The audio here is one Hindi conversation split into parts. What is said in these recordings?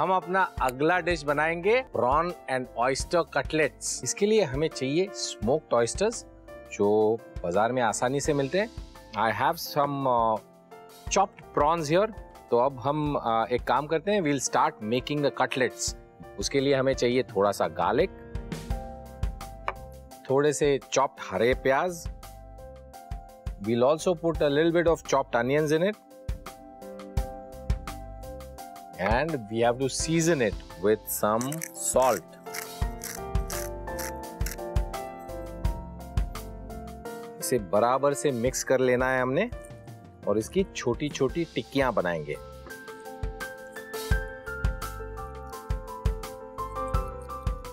हम अपना अगला डिश बनाएँगे प्रॉन एंड ऑयस्टर कटलेट्स। इसके लिए हमें चाहिए स्मोक्ड ऑयस्टर्स जो बाज़ार में आसानी से मिलते हैं। I have some chopped prawns here तो अब हम uh, एक काम करते हैं we'll start making the cutlets उसके लिए हमें चाहिए थोड़ा सा गार्लिक थोड़े से चॉप्ड हरे प्याज। We'll also put a little bit of chopped onions in it and we have to season it with some salt. इसे बराबर से मिक्स कर लेना है हमने और इसकी छोटी छोटी टिक्कियाँ बनाएँगे।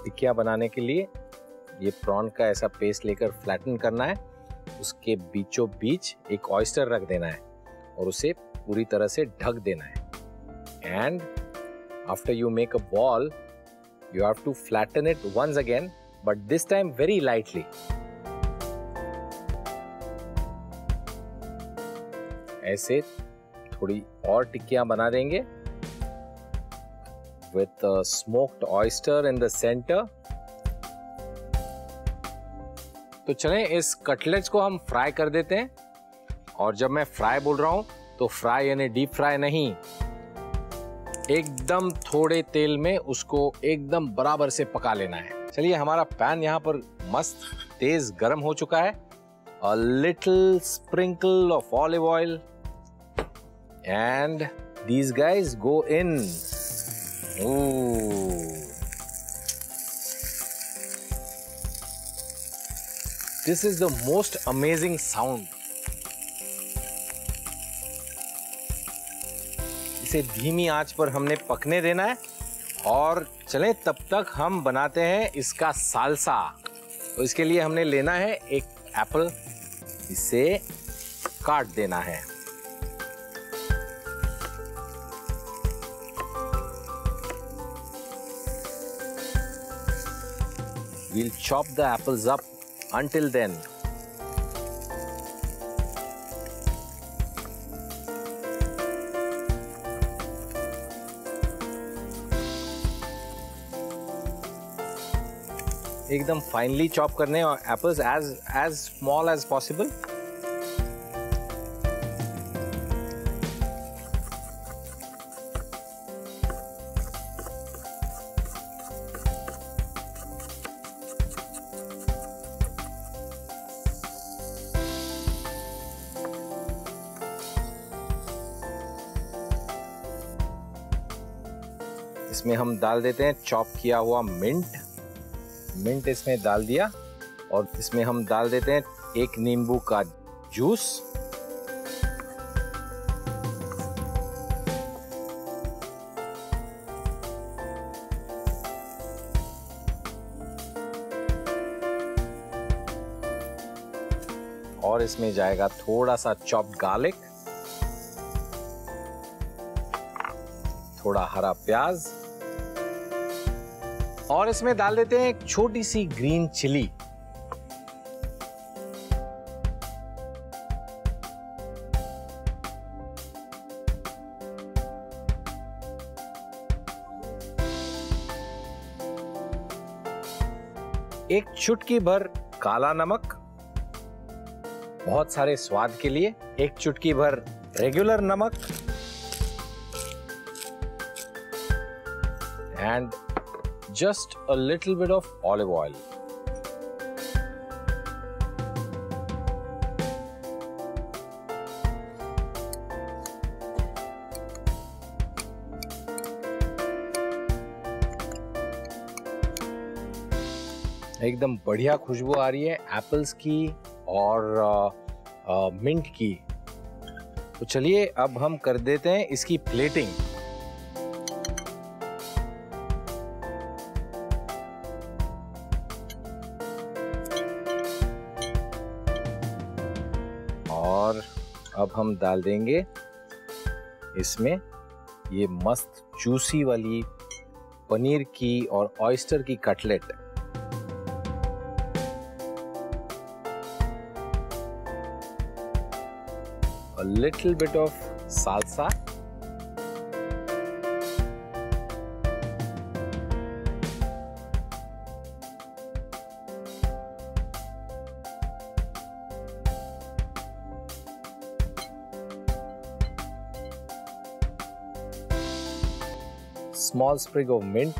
टिक्कियाँ बनाने के लिए ये प्रॉन का ऐसा पेस्ट लेकर फ्लैटन करना है। उसके बीचों बीच एक ऑयस्टर रख देना है और उसे पूरी तरह से ढक देना है। And after you make a ball you have to flatten it once again but this time very lightly ऐसे थोड़ी और टिक्कियाँ बना देंगे with a smoked oyster in the center तो चलें इस कटलेट्स को हम फ्राई कर देते हैं और जब मैं फ्राई बोल रहा हूँ तो फ्राई यानी डीप फ्राई नहीं एकदम थोड़े तेल में उसको एकदम बराबर से पका लेना है। चलिए, हमारा पैन यहाँ पर मस्त तेज गर्म हो चुका है। A little sprinkle of olive oil and these guys go in this is the most amazing sound इसे धीमी आँच पर हमने पकने देना है। और चलें, तब तक हम बनाते हैं इसका सालसा। तो इसके लिए हमने लेना है एक एप्पल। इसे काट देना है। We'll chop the apples up until then एकदम फाइनली चॉप करने और apples as as small as possible इसमें हम डाल देते हैं चॉप किया हुआ मिंट मिंट इसमें डाल दिया और इसमें हम डाल देते हैं एक नींबू का जूस। और इसमें जाएगा थोड़ा सा चॉप्ड गार्लिक थोड़ा हरा प्याज और इसमें डाल देते हैं एक छोटी सी ग्रीन चिली। एक चुटकी भर काला नमक, बहुत सारे स्वाद के लिए एक चुटकी भर रेगुलर नमक and just a little bit of olive oil. एकदम बढ़िया खुशबू आ रही है एप्पल्स की और आ, आ, मिंट की तो चलिए अब हम कर देते हैं इसकी प्लेटिंग अब हम डाल देंगे इसमें ये मस्त जूसी वाली पनीर की और ऑयस्टर की cutlet little bit of of small sprig of mint